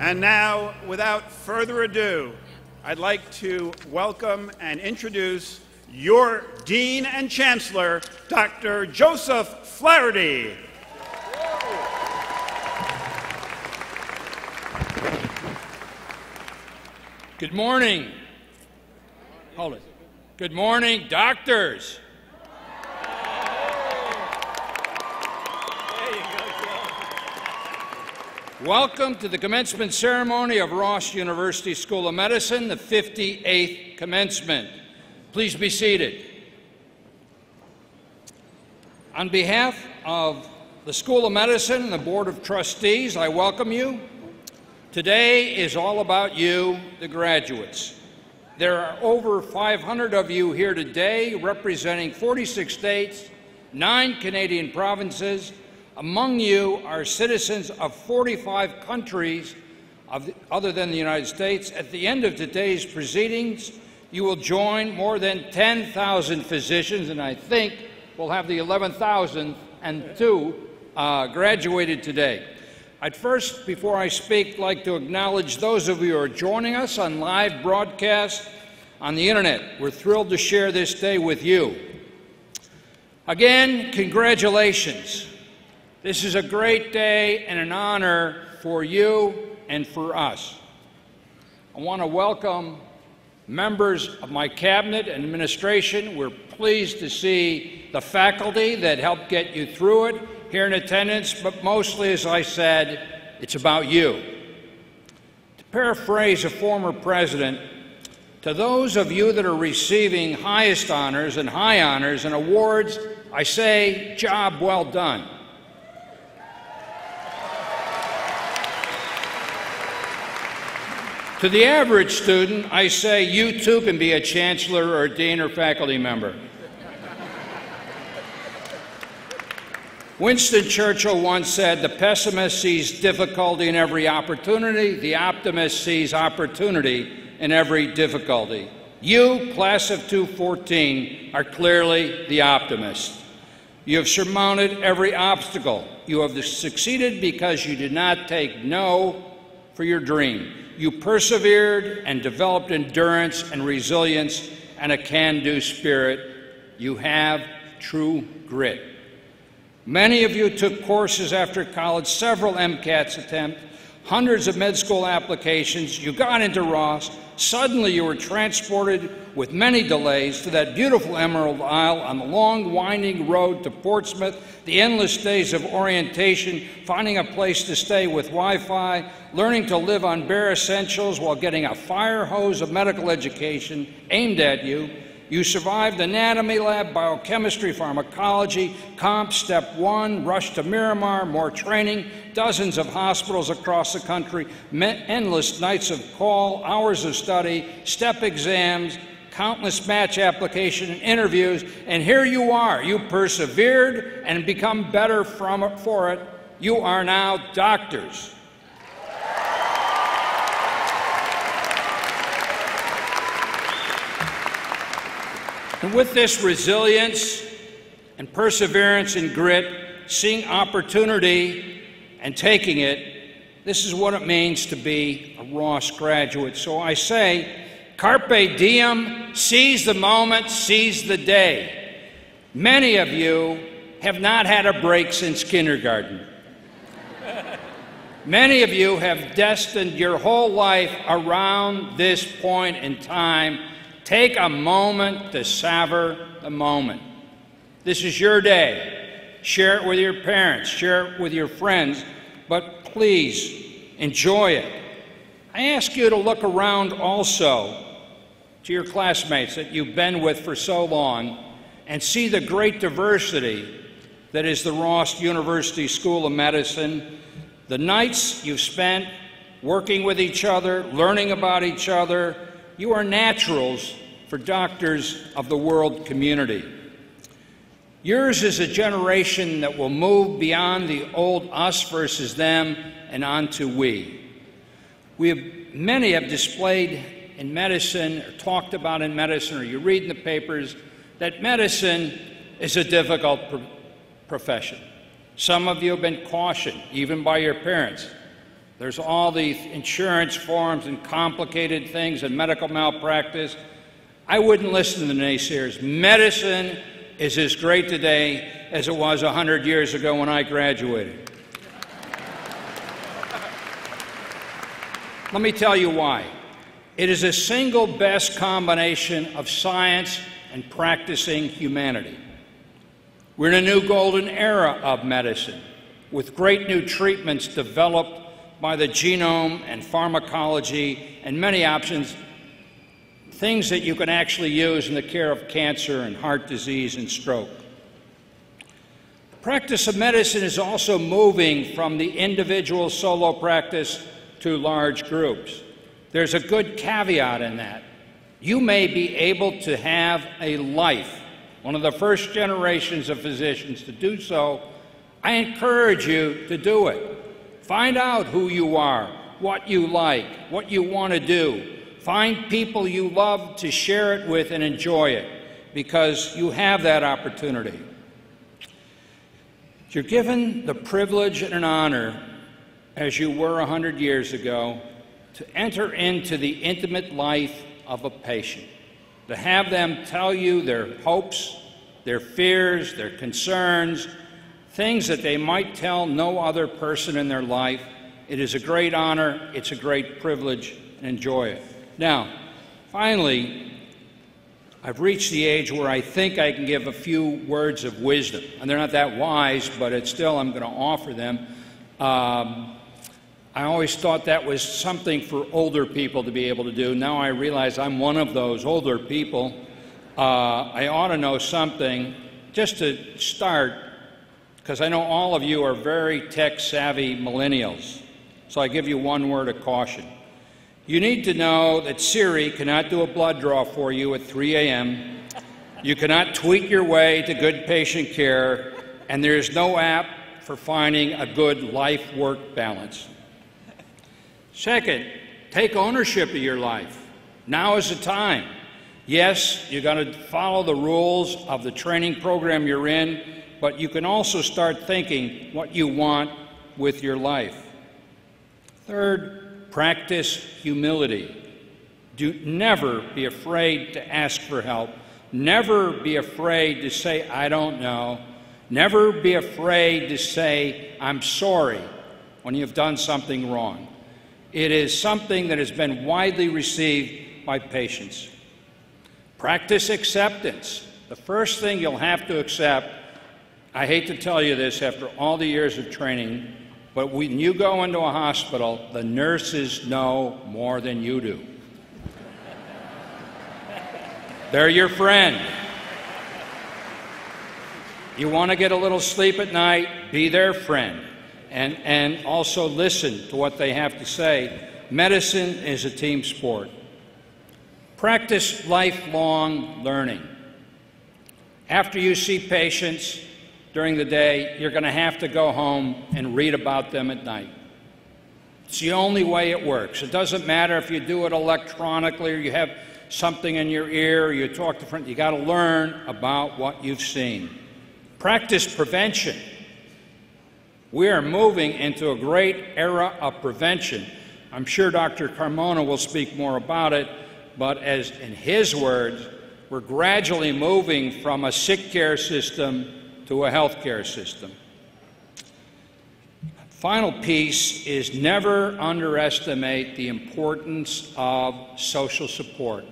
And now, without further ado, I'd like to welcome and introduce your Dean and Chancellor, Dr. Joseph Flaherty. Good morning. Hold it. Good morning, doctors. Welcome to the commencement ceremony of Ross University School of Medicine, the 58th commencement. Please be seated. On behalf of the School of Medicine and the Board of Trustees, I welcome you. Today is all about you, the graduates. There are over 500 of you here today representing 46 states, nine Canadian provinces, among you are citizens of 45 countries the, other than the United States. At the end of today's proceedings, you will join more than 10,000 physicians, and I think we'll have the 11,002 uh, graduated today. I'd first, before I speak, like to acknowledge those of you who are joining us on live broadcast on the internet. We're thrilled to share this day with you. Again, congratulations. This is a great day and an honor for you and for us. I want to welcome members of my cabinet and administration. We're pleased to see the faculty that helped get you through it here in attendance, but mostly, as I said, it's about you. To paraphrase a former president, to those of you that are receiving highest honors and high honors and awards, I say, job well done. To the average student, I say you too can be a chancellor or a dean or faculty member. Winston Churchill once said, The pessimist sees difficulty in every opportunity, the optimist sees opportunity in every difficulty. You, class of 214, are clearly the optimist. You have surmounted every obstacle. You have succeeded because you did not take no for your dream you persevered and developed endurance and resilience and a can do spirit. You have true grit. Many of you took courses after college, several MCATs attempts, hundreds of med school applications. You got into Ross. Suddenly, you were transported with many delays to that beautiful Emerald Isle on the long, winding road to Portsmouth, the endless days of orientation, finding a place to stay with Wi Fi, learning to live on bare essentials while getting a fire hose of medical education aimed at you. You survived anatomy lab, biochemistry, pharmacology, comp, step one, rush to Miramar, more training, dozens of hospitals across the country, endless nights of call, hours of study, step exams, countless match application and interviews, and here you are. You persevered and become better from for it. You are now doctors. And with this resilience and perseverance and grit, seeing opportunity and taking it, this is what it means to be a Ross graduate. So I say, carpe diem, seize the moment, seize the day. Many of you have not had a break since kindergarten. Many of you have destined your whole life around this point in time Take a moment to savor the moment. This is your day. Share it with your parents, share it with your friends, but please enjoy it. I ask you to look around also to your classmates that you've been with for so long and see the great diversity that is the Ross University School of Medicine. The nights you've spent working with each other, learning about each other, you are naturals for doctors of the world community. Yours is a generation that will move beyond the old us versus them and onto we. We have, many have displayed in medicine or talked about in medicine, or you read in the papers, that medicine is a difficult profession. Some of you have been cautioned, even by your parents. There's all these insurance forms and complicated things and medical malpractice. I wouldn't listen to the naysayers. Medicine is as great today as it was 100 years ago when I graduated. Let me tell you why. It is a single best combination of science and practicing humanity. We're in a new golden era of medicine with great new treatments developed by the genome and pharmacology and many options, things that you can actually use in the care of cancer and heart disease and stroke. The practice of medicine is also moving from the individual solo practice to large groups. There's a good caveat in that. You may be able to have a life, one of the first generations of physicians to do so. I encourage you to do it. Find out who you are, what you like, what you want to do. Find people you love to share it with and enjoy it because you have that opportunity. You're given the privilege and an honor, as you were a 100 years ago, to enter into the intimate life of a patient, to have them tell you their hopes, their fears, their concerns, things that they might tell no other person in their life. It is a great honor, it's a great privilege, enjoy it. Now, finally, I've reached the age where I think I can give a few words of wisdom. And they're not that wise, but it's still, I'm going to offer them. Um, I always thought that was something for older people to be able to do. Now I realize I'm one of those older people. Uh, I ought to know something. Just to start, because I know all of you are very tech savvy millennials. So I give you one word of caution. You need to know that Siri cannot do a blood draw for you at 3 a.m. You cannot tweet your way to good patient care, and there is no app for finding a good life work balance. Second, take ownership of your life. Now is the time. Yes, you're going to follow the rules of the training program you're in, but you can also start thinking what you want with your life. Third, practice humility. Do never be afraid to ask for help. Never be afraid to say, I don't know. Never be afraid to say, I'm sorry when you've done something wrong. It is something that has been widely received by patients. Practice acceptance. The first thing you'll have to accept I hate to tell you this after all the years of training, but when you go into a hospital, the nurses know more than you do. They're your friend. You want to get a little sleep at night, be their friend. And, and also listen to what they have to say. Medicine is a team sport. Practice lifelong learning. After you see patients, during the day, you're going to have to go home and read about them at night. It's the only way it works. It doesn't matter if you do it electronically or you have something in your ear or you talk to friends. You got to learn about what you've seen. Practice prevention. We are moving into a great era of prevention. I'm sure Dr. Carmona will speak more about it, but as in his words, we're gradually moving from a sick care system to a healthcare system. Final piece is never underestimate the importance of social support.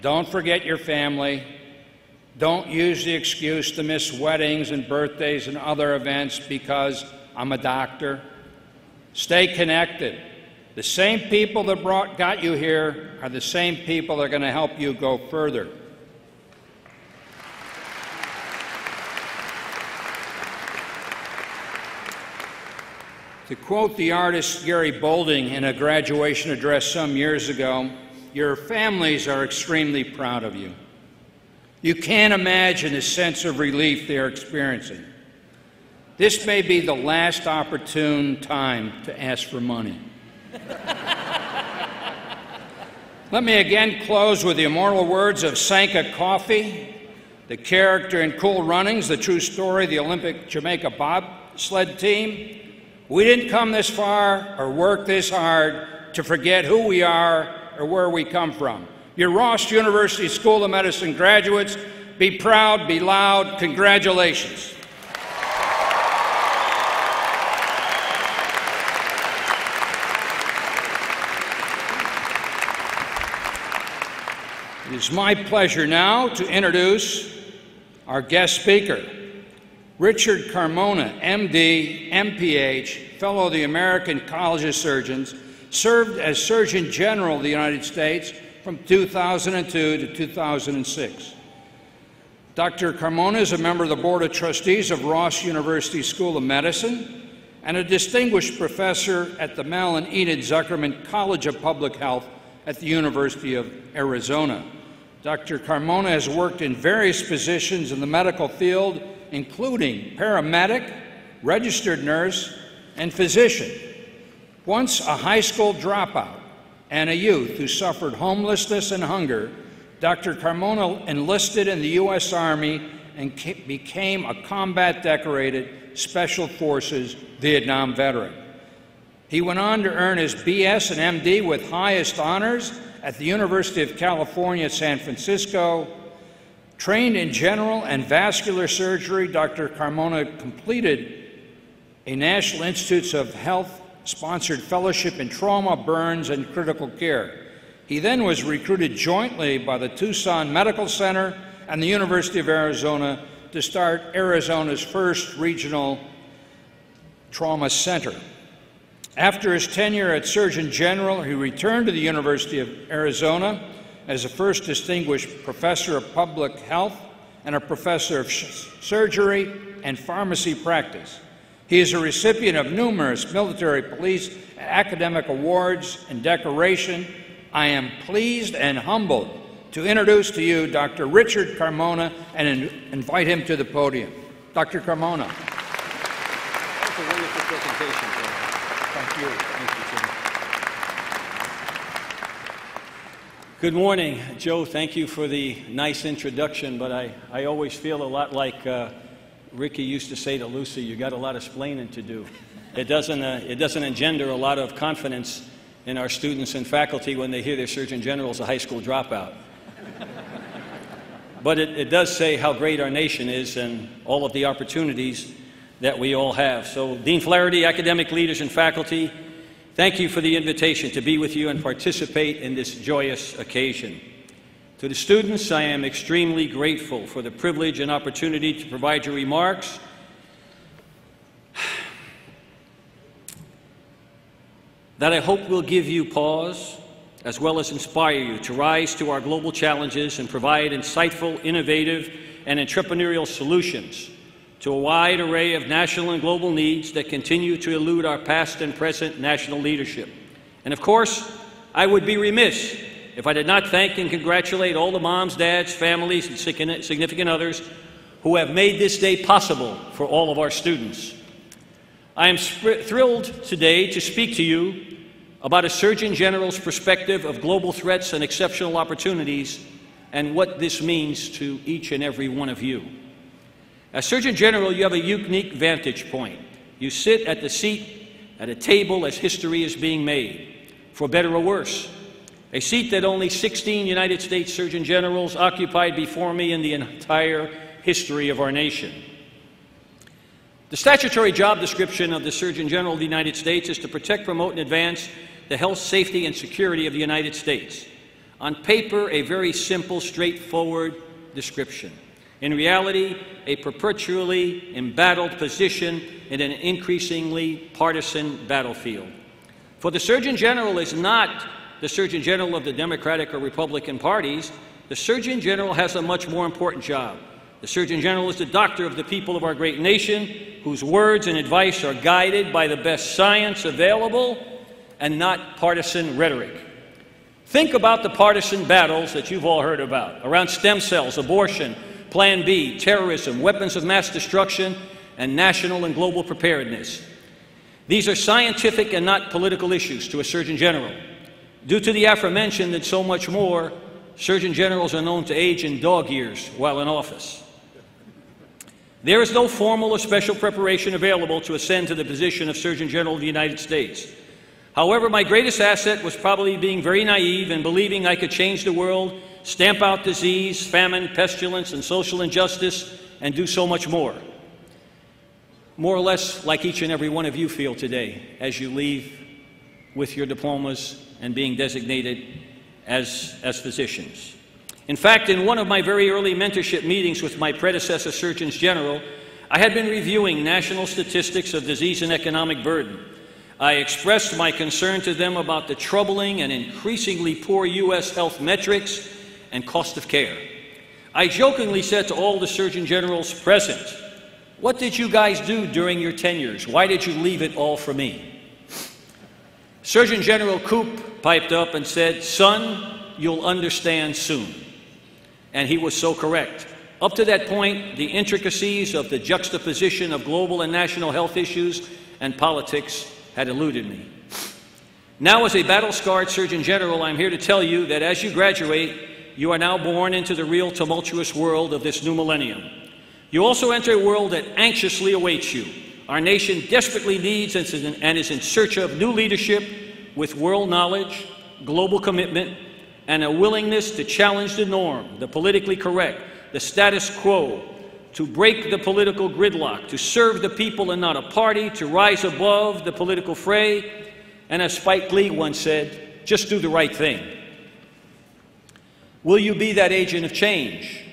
Don't forget your family. Don't use the excuse to miss weddings and birthdays and other events because I'm a doctor. Stay connected. The same people that brought, got you here are the same people that are going to help you go further. To quote the artist Gary Boulding in a graduation address some years ago, your families are extremely proud of you. You can't imagine the sense of relief they are experiencing. This may be the last opportune time to ask for money. Let me again close with the immortal words of Sanka Coffie, the character in Cool Runnings, the true story of the Olympic Jamaica bobsled team. We didn't come this far or work this hard to forget who we are or where we come from. Your Ross University School of Medicine graduates, be proud, be loud. Congratulations. It is my pleasure now to introduce our guest speaker, Richard Carmona, MD, MPH, Fellow of the American College of Surgeons, served as Surgeon General of the United States from 2002 to 2006. Dr. Carmona is a member of the Board of Trustees of Ross University School of Medicine and a distinguished professor at the Mel and Enid Zuckerman College of Public Health at the University of Arizona. Dr. Carmona has worked in various positions in the medical field, including paramedic, registered nurse, and physician. Once a high school dropout and a youth who suffered homelessness and hunger, Dr. Carmona enlisted in the U.S. Army and became a combat decorated Special Forces Vietnam veteran. He went on to earn his BS and MD with highest honors at the University of California, San Francisco. Trained in general and vascular surgery, Dr. Carmona completed a National Institutes of Health sponsored fellowship in trauma, burns, and critical care. He then was recruited jointly by the Tucson Medical Center and the University of Arizona to start Arizona's first regional trauma center. After his tenure as Surgeon General, he returned to the University of Arizona as a first distinguished professor of public health and a professor of surgery and pharmacy practice. He is a recipient of numerous military, police, and academic awards and decoration. I am pleased and humbled to introduce to you Dr. Richard Carmona and in invite him to the podium. Dr. Carmona. That's a wonderful presentation. Thank you. Good morning, Joe. Thank you for the nice introduction, but I, I always feel a lot like uh, Ricky used to say to Lucy, you got a lot of splaining to do. It doesn't, uh, it doesn't engender a lot of confidence in our students and faculty when they hear their Surgeon General is a high school dropout. but it, it does say how great our nation is and all of the opportunities that we all have. So, Dean Flaherty, academic leaders, and faculty, thank you for the invitation to be with you and participate in this joyous occasion. To the students, I am extremely grateful for the privilege and opportunity to provide your remarks. That I hope will give you pause as well as inspire you to rise to our global challenges and provide insightful, innovative, and entrepreneurial solutions to a wide array of national and global needs that continue to elude our past and present national leadership. And of course, I would be remiss if I did not thank and congratulate all the moms, dads, families, and significant others who have made this day possible for all of our students. I am thrilled today to speak to you about a Surgeon General's perspective of global threats and exceptional opportunities and what this means to each and every one of you. As Surgeon General, you have a unique vantage point. You sit at the seat at a table as history is being made, for better or worse. A seat that only 16 United States Surgeon Generals occupied before me in the entire history of our nation. The statutory job description of the Surgeon General of the United States is to protect, promote, and advance the health, safety, and security of the United States. On paper, a very simple, straightforward description. In reality, a perpetually embattled position in an increasingly partisan battlefield. For the Surgeon General is not the Surgeon General of the Democratic or Republican parties. The Surgeon General has a much more important job. The Surgeon General is the doctor of the people of our great nation, whose words and advice are guided by the best science available and not partisan rhetoric. Think about the partisan battles that you've all heard about around stem cells, abortion, Plan B, terrorism, weapons of mass destruction, and national and global preparedness. These are scientific and not political issues to a Surgeon General. Due to the aforementioned and so much more, Surgeon Generals are known to age in dog years while in office. There is no formal or special preparation available to ascend to the position of Surgeon General of the United States. However, my greatest asset was probably being very naive and believing I could change the world, stamp out disease, famine, pestilence, and social injustice, and do so much more. More or less like each and every one of you feel today as you leave with your diplomas and being designated as, as physicians. In fact, in one of my very early mentorship meetings with my predecessor surgeons general, I had been reviewing national statistics of disease and economic burden. I expressed my concern to them about the troubling and increasingly poor U.S. health metrics and cost of care. I jokingly said to all the surgeon generals present, What did you guys do during your tenures? Why did you leave it all for me? Surgeon General Koop piped up and said, Son, you'll understand soon. And he was so correct. Up to that point, the intricacies of the juxtaposition of global and national health issues and politics had eluded me. Now, as a battle scarred Surgeon General, I'm here to tell you that as you graduate, you are now born into the real tumultuous world of this new millennium. You also enter a world that anxiously awaits you. Our nation desperately needs and is in search of new leadership with world knowledge, global commitment, and a willingness to challenge the norm, the politically correct, the status quo, to break the political gridlock, to serve the people and not a party, to rise above the political fray, and as Spike Lee once said, just do the right thing. Will you be that agent of change?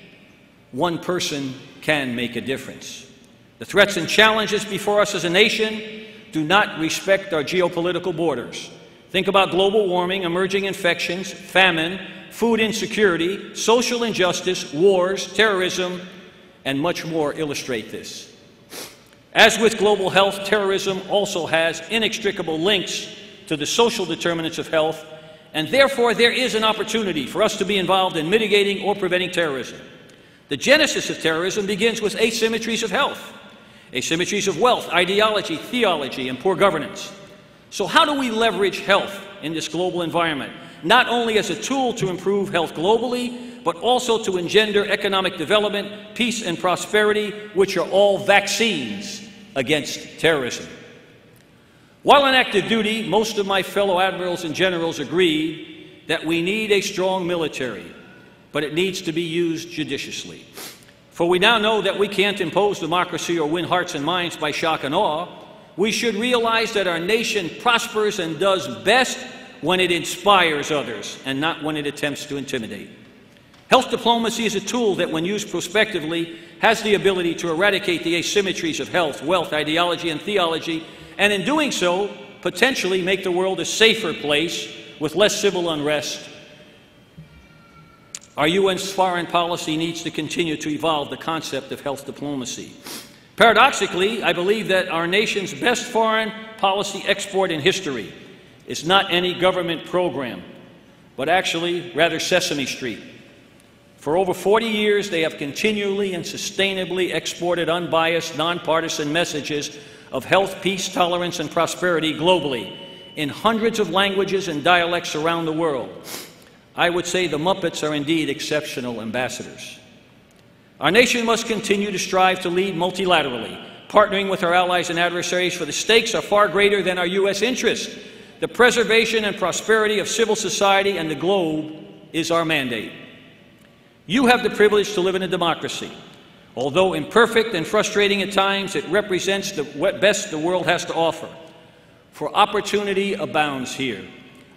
One person can make a difference. The threats and challenges before us as a nation do not respect our geopolitical borders. Think about global warming, emerging infections, famine, food insecurity, social injustice, wars, terrorism, and much more illustrate this. As with global health, terrorism also has inextricable links to the social determinants of health, and therefore there is an opportunity for us to be involved in mitigating or preventing terrorism. The genesis of terrorism begins with asymmetries of health, asymmetries of wealth, ideology, theology, and poor governance. So, how do we leverage health in this global environment? Not only as a tool to improve health globally, but also to engender economic development, peace, and prosperity, which are all vaccines against terrorism. While on active duty, most of my fellow admirals and generals agreed that we need a strong military, but it needs to be used judiciously. For we now know that we can't impose democracy or win hearts and minds by shock and awe we should realize that our nation prospers and does best when it inspires others and not when it attempts to intimidate. Health diplomacy is a tool that, when used prospectively, has the ability to eradicate the asymmetries of health, wealth, ideology, and theology, and in doing so, potentially make the world a safer place with less civil unrest. Our UN's foreign policy needs to continue to evolve the concept of health diplomacy. Paradoxically, I believe that our nation's best foreign policy export in history is not any government program, but actually rather Sesame Street. For over 40 years, they have continually and sustainably exported unbiased, nonpartisan messages of health, peace, tolerance, and prosperity globally in hundreds of languages and dialects around the world. I would say the Muppets are indeed exceptional ambassadors. Our nation must continue to strive to lead multilaterally, partnering with our allies and adversaries, for the stakes are far greater than our U.S. interests. The preservation and prosperity of civil society and the globe is our mandate. You have the privilege to live in a democracy. Although imperfect and frustrating at times, it represents the best the world has to offer. For opportunity abounds here.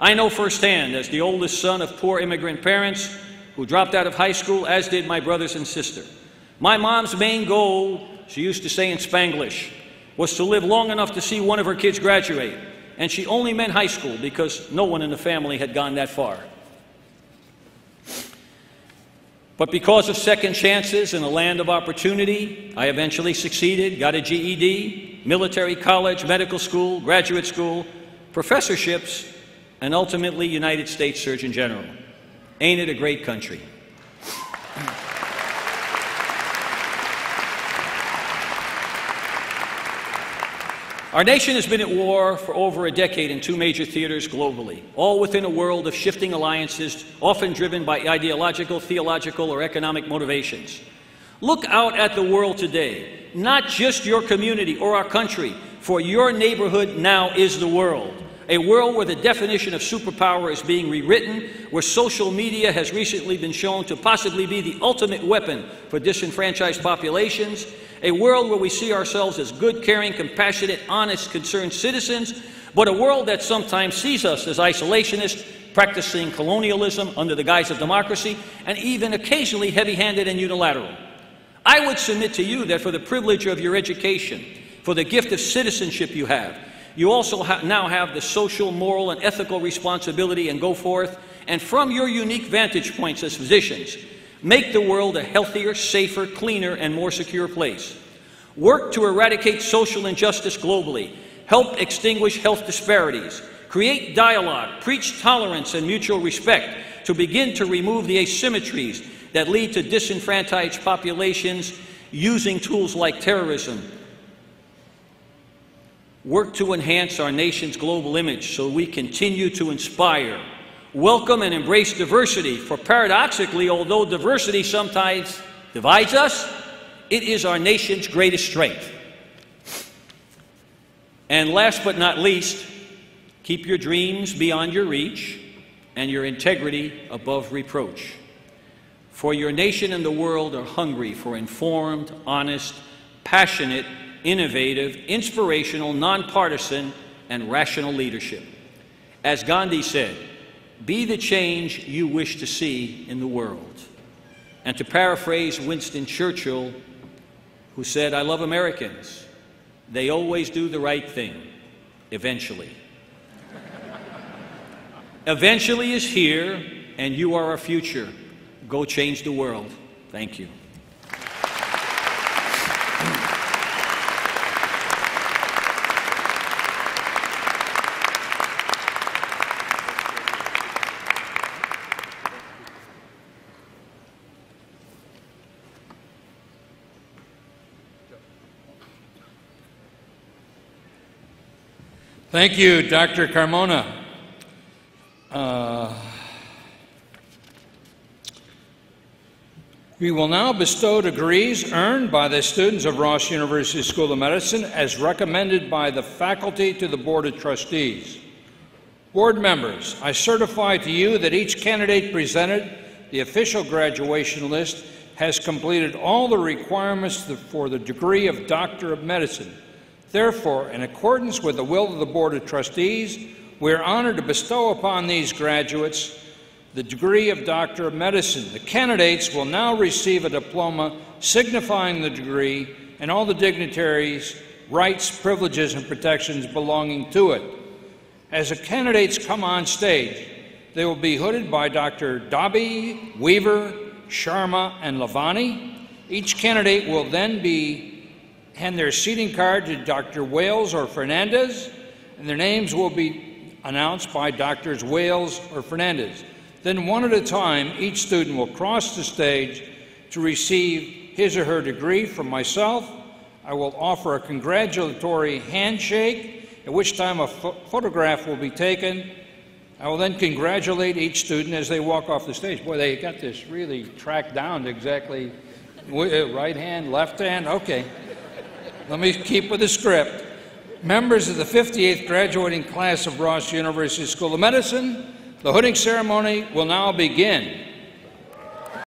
I know firsthand, as the oldest son of poor immigrant parents, who dropped out of high school, as did my brothers and sister. My mom's main goal, she used to say in Spanglish, was to live long enough to see one of her kids graduate. And she only meant high school because no one in the family had gone that far. But because of second chances in a land of opportunity, I eventually succeeded, got a GED, military college, medical school, graduate school, professorships, and ultimately United States Surgeon General. Ain't it a great country? Our nation has been at war for over a decade in two major theaters globally, all within a world of shifting alliances, often driven by ideological, theological, or economic motivations. Look out at the world today, not just your community or our country, for your neighborhood now is the world. A world where the definition of superpower is being rewritten, where social media has recently been shown to possibly be the ultimate weapon for disenfranchised populations, a world where we see ourselves as good, caring, compassionate, honest, concerned citizens, but a world that sometimes sees us as isolationists, practicing colonialism under the guise of democracy, and even occasionally heavy handed and unilateral. I would submit to you that for the privilege of your education, for the gift of citizenship you have, you also ha now have the social, moral, and ethical responsibility and go forth, and from your unique vantage points as physicians, make the world a healthier, safer, cleaner, and more secure place. Work to eradicate social injustice globally, help extinguish health disparities, create dialogue, preach tolerance and mutual respect to begin to remove the asymmetries that lead to disenfranchised populations using tools like terrorism, work to enhance our nation's global image so we continue to inspire, welcome, and embrace diversity. For paradoxically, although diversity sometimes divides us, it is our nation's greatest strength. And last but not least, keep your dreams beyond your reach and your integrity above reproach. For your nation and the world are hungry for informed, honest, passionate, innovative, inspirational, nonpartisan, and rational leadership. As Gandhi said, be the change you wish to see in the world. And to paraphrase Winston Churchill, who said, I love Americans. They always do the right thing, eventually. eventually is here, and you are our future. Go change the world. Thank you. Thank you, Dr. Carmona. Uh, we will now bestow degrees earned by the students of Ross University School of Medicine as recommended by the faculty to the Board of Trustees. Board members, I certify to you that each candidate presented, the official graduation list, has completed all the requirements for the degree of Doctor of Medicine Therefore, in accordance with the will of the Board of Trustees, we are honored to bestow upon these graduates the degree of Doctor of Medicine. The candidates will now receive a diploma signifying the degree and all the dignitaries' rights, privileges, and protections belonging to it. As the candidates come on stage, they will be hooded by Dr. Dobby, Weaver, Sharma, and Lavani. Each candidate will then be hand their seating card to Dr. Wales or Fernandez, and their names will be announced by Drs. Wales or Fernandez. Then, one at a time, each student will cross the stage to receive his or her degree from myself. I will offer a congratulatory handshake, at which time a ph photograph will be taken. I will then congratulate each student as they walk off the stage. Boy, they got this really tracked down exactly uh, right hand, left hand. Okay. Let me keep with the script. Members of the 58th graduating class of Ross University School of Medicine, the hooding ceremony will now begin.